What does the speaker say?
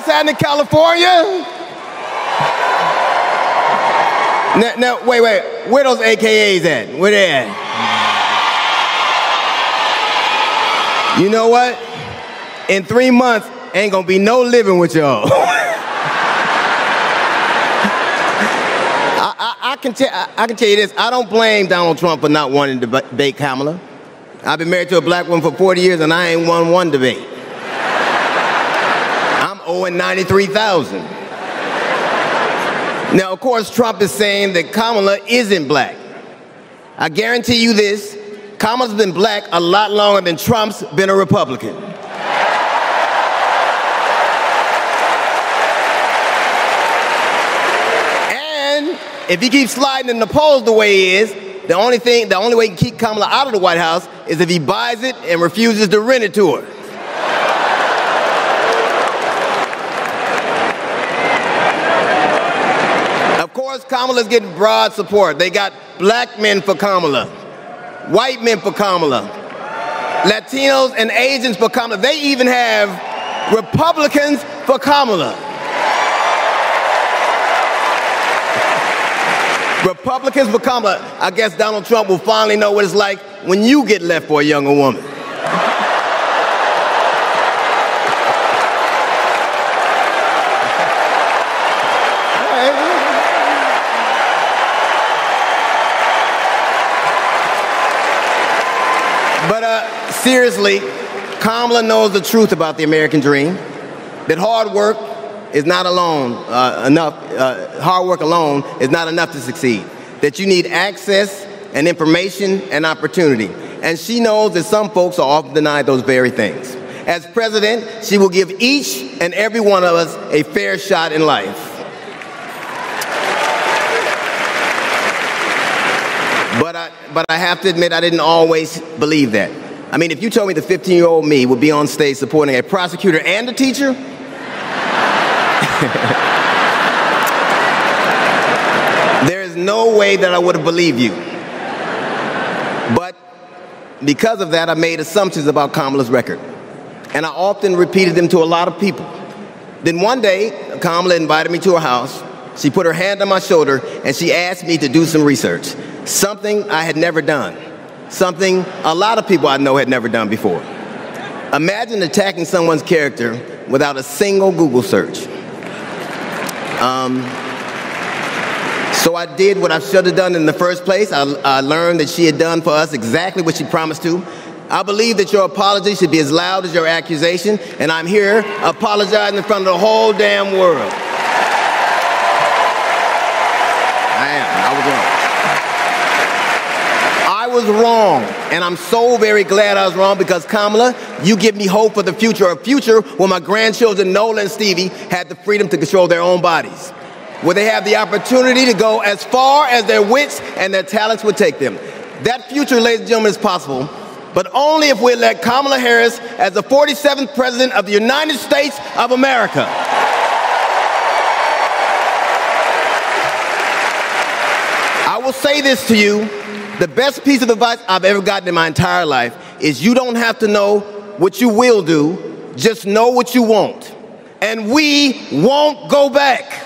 What's happening in California? Now, now, wait, wait. Where those AKAs at? Where they at? You know what? In three months, ain't gonna be no living with y'all. I, I, I, can tell, I, I can tell you this. I don't blame Donald Trump for not wanting to debate Kamala. I've been married to a black woman for 40 years and I ain't won one debate. Owing 93,000. Now, of course, Trump is saying that Kamala isn't black. I guarantee you this Kamala's been black a lot longer than Trump's been a Republican. And if he keeps sliding in the polls the way he is, the only thing, the only way he can keep Kamala out of the White House is if he buys it and refuses to rent it to her. Course, Kamala's getting broad support. They got black men for Kamala, white men for Kamala, Latinos and Asians for Kamala. They even have Republicans for Kamala. Republicans for Kamala. I guess Donald Trump will finally know what it's like when you get left for a younger woman. Seriously, Kamala knows the truth about the American dream, that hard work is not alone uh, enough, uh, hard work alone is not enough to succeed, that you need access and information and opportunity. And she knows that some folks are often denied those very things. As president, she will give each and every one of us a fair shot in life. But I, but I have to admit, I didn't always believe that. I mean, if you told me the 15 year old me would be on stage supporting a prosecutor and a teacher, there is no way that I would have believed you. But because of that, I made assumptions about Kamala's record. And I often repeated them to a lot of people. Then one day, Kamala invited me to her house. She put her hand on my shoulder and she asked me to do some research, something I had never done something a lot of people I know had never done before. Imagine attacking someone's character without a single Google search. Um, so I did what I should have done in the first place. I, I learned that she had done for us exactly what she promised to. I believe that your apology should be as loud as your accusation, and I'm here apologizing in front of the whole damn world. I am. I was wrong was wrong. And I'm so very glad I was wrong because, Kamala, you give me hope for the future, a future where my grandchildren, Nola and Stevie, had the freedom to control their own bodies, where they have the opportunity to go as far as their wits and their talents would take them. That future, ladies and gentlemen, is possible, but only if we elect Kamala Harris as the 47th President of the United States of America. I will say this to you the best piece of advice I've ever gotten in my entire life is you don't have to know what you will do, just know what you want. And we won't go back.